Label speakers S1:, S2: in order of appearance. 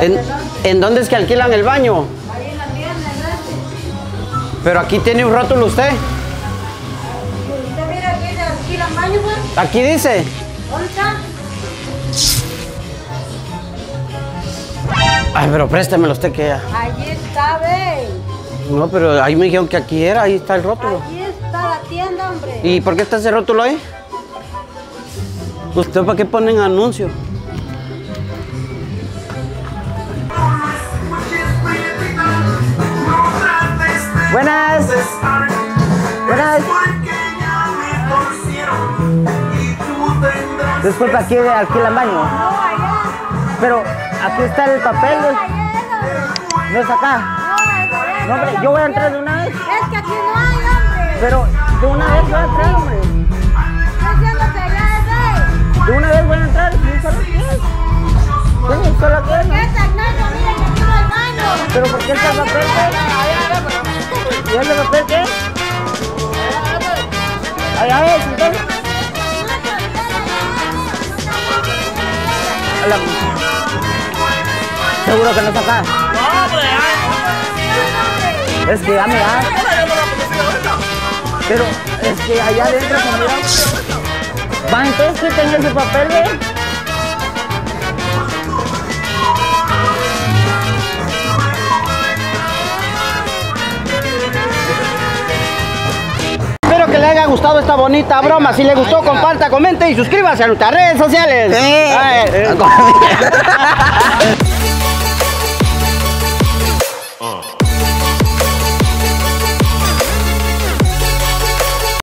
S1: ¿En, en dónde es que alquilan el baño?
S2: Ahí en la tienda, gracias.
S1: Pero aquí tiene un rótulo usted.
S2: Usted mira que ella alquila baño, pues.
S1: Aquí dice.
S2: ¿Dónde está?
S1: Ay, pero préstemelo usted que ya.
S2: Allí está, ve.
S1: No, pero ahí me dijeron que aquí era, ahí está el rótulo.
S2: Allí está la tienda, hombre.
S1: ¿Y por qué está ese rótulo ahí? ¿Usted para qué ponen anuncio? Disculpa, aquí alquilan baño. Pero aquí está el papel. ¿No es acá?
S2: hombre. No,
S1: yo voy a entrar de una vez.
S2: Es que aquí no hay, hombre.
S1: Pero de una vez voy a entrar, hombre. De una vez voy a entrar. ¿Pero por qué está el papel ¿Y el papel qué? Allá es, entonces. A Seguro que no está acá. Es que ya me. Pero es que allá adentro se mira. Va, entonces quiten ese papel, ¿eh? Gustado esta bonita broma. Si le gustó, comparta, comente y suscríbase a nuestras redes sociales.
S3: Sí.